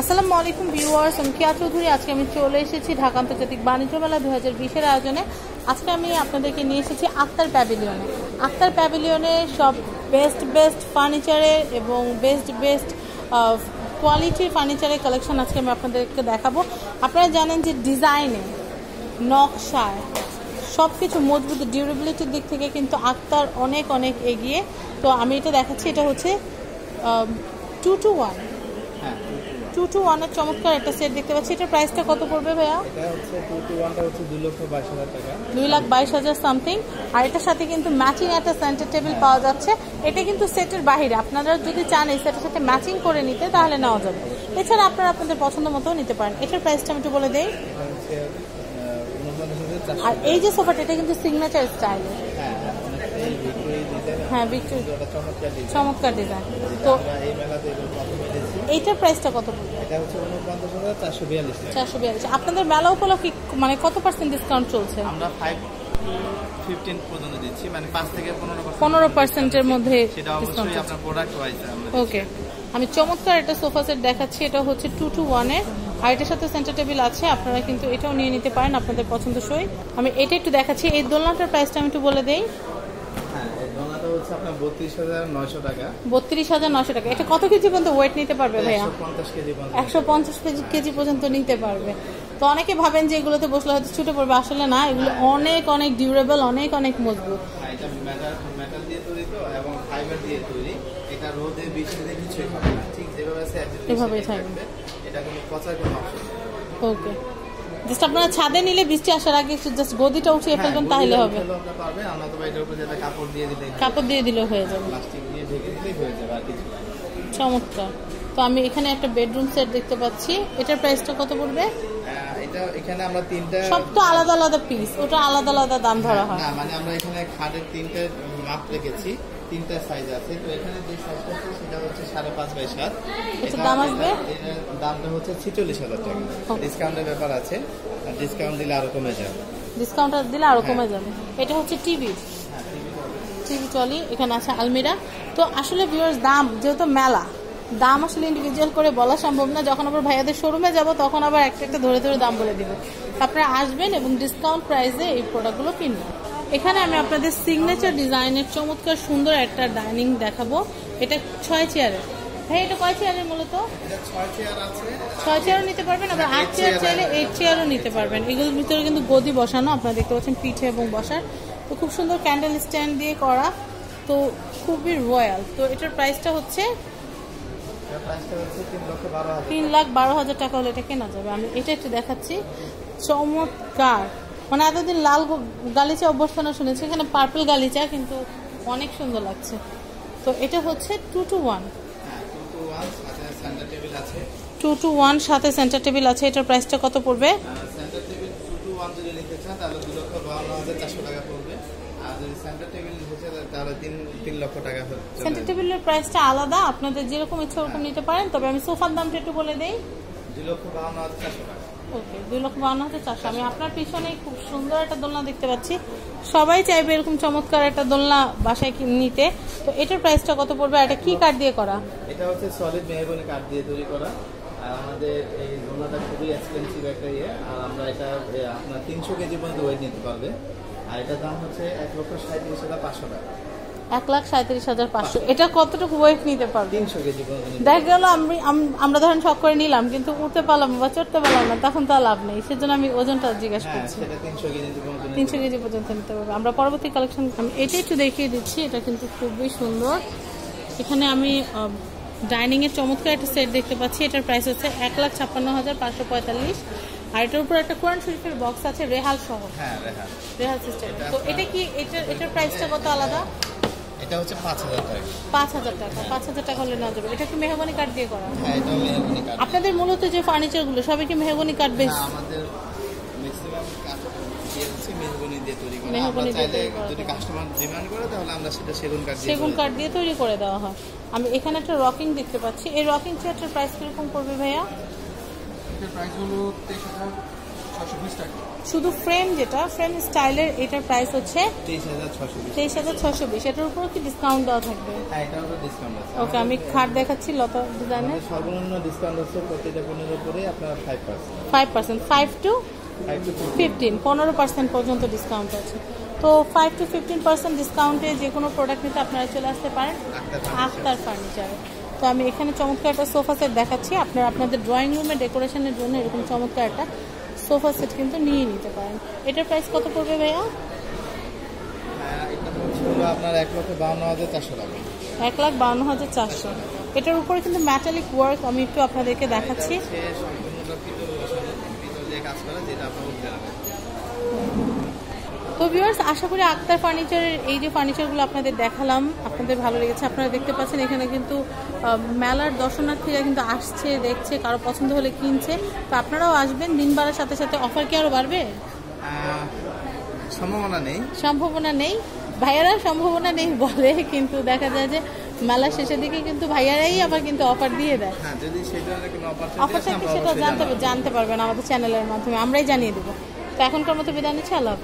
আসসালামু আলাইকুম ভিউয়ার্স, আমি কিয়া চৌধুরী। আজকে আমি চলে এসেছি ঢাকা আন্তর্জাতিক বাণিজ্য মেলা দু হাজার বিশের আয়োজনে। আজকে আমি আপনাদেরকে নিয়ে এসেছি আক্তার প্যাভিলিয়নে। আক্তার প্যাভিলিয়নে সব বেস্ট বেস্ট ফার্নিচারের এবং বেস্ট বেস্ট কোয়ালিটির ফার্নিচারের কালেকশন আজকে আমি আপনাদেরকে দেখাবো। আপনারা জানেন যে ডিজাইনে, নকশায় সব কিছু মজবুত ডিউরেবিলিটির দিক থেকে কিন্তু আক্তার অনেক অনেক এগিয়ে। তো আমি এটা দেখাচ্ছি, এটা হচ্ছে two two one two two ওয়ানের চমৎকার একটা সেট দেখতে পাচ্ছি। এটার প্রাইসটা কত পড়বে ভাইয়া? দুই লাখ বাইশ হাজার সামথিং আর এটার সাথে কিন্তু ম্যাচিং একটা সেন্টার টেবিল পাওয়া যাচ্ছে। এটা কিন্তু সেটের বাহিরে। আপনারা যদি চান এই সেটের সাথে ম্যাচিং করে নিতে তাহলে নেওয়া যাবে। এছাড়া আপনারা আপনাদের পছন্দ মতো নিতে পারেন। এটার প্রাইসটা আমি একটু বলে দেই। আর এই যে সোফাটা এটা কিন্তু সিগনেচার হ্যাঁ ভিক্টোরি ডিজাইন হ্যাঁ বিক্রি। চমৎকার ডিজাইন তো এইটার প্রাইসটা কত চারশো বিয়াল্লিশ আপনাদের মেলা উপলক্ষে মানে কত পার্সেন্ট ডিসকাউন্ট চলছে? আমরা ফাইভ পর্যন্ত দিচ্ছি মানে পাঁচ থেকে পনেরো পার্সেন্টের মধ্যে ওকে আমি চমৎকার একটা সোফা সেট দেখাচ্ছি এটা হচ্ছে টু টু ওয়ানের আর এটার সাথে সেন্টার টেবিল আছে আপনারা কিন্তু এটাও নিয়ে নিতে পারেন আপনাদের পছন্দসই। আমি এটা একটু দেখাচ্ছি এই দোলনাটার প্রাইসটা আমি একটু বলে দেই। হচ্ছে আপনার বত্রিশ হাজার নয়শো টাকা। বত্রিশ হাজার নশো টাকা। এটা কত কেজি পর্যন্ত ওয়েট নিতে পারবে ভাইয়া? একশো পঞ্চাশ কেজি পর্যন্ত। কেজি পর্যন্ত নিতে পারবে। তো অনেকে ভাবেন যে এগুলোতে বসলে হয়তো ছুটে পড়বে। আসলে না এগুলো অনেক অনেক ডিউরেবল অনেক অনেক মজবুত। এটা মেটাল মেটাল দিয়ে তৈরি তো এবং ফাইবার দিয়ে তৈরি। এটা রোদে বৃষ্টিতে কিছুই হবে না। ঠিক যেভাবে আছে এভাবেই থাকবে। এটা কোনো পচার কোনো অপশন ওকে জাস্ট আপনারা ছাদে নিলে বৃষ্টি আসার আগে জাস্ট গদিটা উঠিয়ে হ্যাঁ, ফেলবেন তাহলে হবে। কাপড় দিয়ে দিলে কাপড় দিয়ে দিলেও হয়ে যাবে। প্লাস্টিক দিয়ে ঢেকে দিলেই হয়ে যাবে আর কিছু চমৎকার। তো আমি এখানে একটা বেডরুম সেট দেখতে পাচ্ছি। এটার প্রাইসটা কত পড়বে? এটা এখানে আমরা তিনটা সব তো আলাদা আলাদা পিস ওটা আলাদা আলাদা দাম ধরা হয়। না মানে আমরা এখানে খাটের তিনটা মাপ রেখেছি। তিনটা সাইজ আছে। তো এখানে যে সাইজটা আছে সেটা হচ্ছে সাড়ে পাঁচ বাই সাত। দাম আসবে? দামটা হচ্ছে ছিচল্লিশ হাজার টাকা। ডিসকাউন্টের ব্যাপার আছে। আর ডিসকাউন্ট দিলে আরও কমে যাবে। ডিসকাউন্ট দিলে আরও কমে যাবে। এটা হচ্ছে টিভি হ্যাঁ টিভি টলি এখানে আছে আলমিরা। তো আসলে ভিউয়ার্স দাম যেহেতু মেলা দাম আসলে ইন্ডিভিজুয়াল করে বলা সম্ভব না। যখন আবার ভাইয়াদের শোরুমে যাব তখন আবার একটা একটা ধরে ধরে দাম বলে দিব। আপনারা আসবেন এবং ডিসকাউন্ট প্রাইসে এই প্রোডাক্টগুলো কিনবেন। এখানে আমি আপনাদের সিগনেচার ডিজাইনের চমৎকার সুন্দর একটা ডাইনিং দেখাবো। এটা ছয় চেয়ারের ভাই এটা কয় চেয়ারের মূলত? ছয় চেয়ারও নিতে পারবেন আবার আট চেয়ার চাইলে এইট চেয়ারও নিতে পারবেন। এগুলোর ভিতরে কিন্তু গদি বসানো আপনারা দেখতে পাচ্ছেন পিঠে এবং বসার। তো খুব সুন্দর ক্যান্ডেল স্ট্যান্ড দিয়ে করা। তো খুবই রয়্যাল তো এটার প্রাইসটা হচ্ছে তিন লাখ বারো হাজার টাকা হলে এটা কেনা যাবে। আমি এটা একটু দেখাচ্ছি। চমৎকার। মানে এতদিন লাল গালিচা অভ্যর্থনা শুনেছি, এখানে পার্পল গালিচা, কিন্তু অনেক সুন্দর লাগছে। তো এটা হচ্ছে two two one two two one সাথে সেন্টার টেবিল আছে, এটার প্রাইসটা কত পড়বে? সেন্টার টেবিলের প্রাইসটা আলাদা, আপনাদের যেরকম ইচ্ছা ওরকম নিতে পারেন, তবে আমি সোফার দামটা একটু বলে দেই। দুই লক্ষ বাউন্ন হাজার চারশো টাকা। ওকে দুই লক্ষ বাউন্ন হাজার চারশো। আমি আপনার পিছনে খুব সুন্দর একটা দোলনা দেখতে পাচ্ছি। সবাই চাইবে এরকম চমৎকার একটা দোলনা বাসায় নিতে। তো এটার প্রাইসটা কত পড়বে এটা কি কাঠ দিয়ে করা? এটা হচ্ছে সলিড মেহগনি কাঠ দিয়ে তৈরি করা। আর আমাদের এই দোলনাটা খুবই এক্সপেন্সিভ একটা ইয়ে। আর আমরা এটা আপনার তিনশো কেজি পর্যন্ত ওয়েট নিতে পারবে। আর এটার দাম হচ্ছে এক লক্ষ সাঁত্রিশ হাজার পাঁচশো টাকা। এক লাখ সাঁত্রিশ হাজার পাঁচশো। এটা কতটুকু ওয়েট নিতে পারবে? তিনশো কেজি দেখা গেল আমি আমরা ধরেন শখ করে নিলাম কিন্তু উঠতে পারলাম বা চড়তে পারলাম না তখন তো লাভ নেই। সেজন্য আমি ওজনটা জিজ্ঞেস হ্যাঁ করছি। তিনশো কেজি পর্যন্ত নিতে পারবে। আমরা পরবর্তী কালেকশন আমি এটা একটু দেখিয়ে দিচ্ছি এটা কিন্তু খুবই সুন্দর। এখানে আমি ডাইনিং এর চমৎকার একটা সেট দেখতে পাচ্ছি। এটার প্রাইস হচ্ছে এক লাখ ছাপ্পান্ন হাজার পাঁচশো পঁয়তাল্লিশ। আর এটার উপর একটা কোরআন শরীফের বক্স আছে রেহাল সহ। হ্যাঁ রেহাল। সিস্টেম তো এটা কি এটার এটার প্রাইসটা কত আলাদা? এটা হচ্ছে 5000 টাকা। 5000 টাকা 5000 টাকা হলে না যাবে। এটা কি মেহগনি কাঠ দিয়ে করা? হ্যাঁ এটা মেহগনি কাঠ। আপনাদের মূলত যে ফার্নিচারগুলো সবই কি মেহগনি কাঠ বেস আমাদের ম্যাক্সিমাম কাঠ দিয়ে মেহগনি দিয়ে তৈরি করা। মেহগনি দিয়ে যদি কাস্টমার ডিমান্ড করে তাহলে আমরা সেটা সেগুন কাঠ দিয়ে সেগুন কাঠ দিয়ে তৈরি করে দেওয়া হয়। আমি এখানে একটা রকিং দেখতে পাচ্ছি। এই রকিং চেয়ারটার প্রাইস কীরকম পড়বে ভাইয়া? প্রাইস হলো 23000 শুধু ফ্রেম যেটা ফ্রেম স্টাইলের এটার প্রাইস হচ্ছে তেইশ হাজার ছশো বিশ। এটার উপর কি ডিসকাউন্ট দেওয়া থাকবে? হ্যাঁ ওকে আমি খাট দেখাচ্ছি লতা আমাদের সর্বনিম্ন ডিসকাউন্ট হচ্ছে প্রতিটা পণ্যের উপরে আপনার five percent five percent five to fifteen পনেরো পার্সেন্ট পর্যন্ত ডিসকাউন্ট আছে। তো ফাইভ টু ফিফটিন পার্সেন্ট ডিসকাউন্টে যে কোনো প্রোডাক্ট নিতে আপনারা চলে আসতে পারেন। আখতার ফার্নিচার তো আমি এখানে চমৎকার একটা সোফা সেট দেখাচ্ছি। আপনারা আপনাদের ড্রয়িং রুমে ডেকোরেশনের জন্য এরকম চমৎকার একটা সোফা সেট কিন্তু নিয়ে নিতে পারেন। এটার প্রাইস কত পড়বে ভাইয়া? আপনার এক লক্ষ বাউন্ন হাজার চারশো টাকা এক লাখ বাউন্ন হাজার চারশো। এটার উপরে কিন্তু ম্যাটালিক ওয়ার্ক আমি একটু আপনাদেরকে দেখাচ্ছি। সম্পূর্ণটা কাজ করা যেটা আপনার তো ভিউয়ার্স আশা করি আক্তার ফার্নিচারের এই যে ফার্নিচারগুলো আপনাদের দেখালাম আপনাদের ভালো লেগেছে। আপনারা দেখতে পাচ্ছেন এখানে কিন্তু মেলার দর্শনার্থীরা কিন্তু আসছে দেখছে কারও পছন্দ হলে কিনছে। তো আপনারাও আসবেন দিন বাড়ার সাথে সাথে অফার কি আরও বাড়বে? সম্ভাবনা নেই। সম্ভাবনা নেই। ভাইয়ারা সম্ভাবনা নেই বলে কিন্তু দেখা যায় যে মেলার শেষের দিকে কিন্তু ভাইয়ারাই আবার কিন্তু অফার দিয়ে দেয়। হ্যাঁ যদি সেই ধরনের অফার অপরচুনিটি সেটা জানতে জানতে পারবেন আমাদের চ্যানেলের মাধ্যমে। আমরাই জানিয়ে দেবো। তো এখনকার মতো বিদায় নিচ্ছি আল্লাহ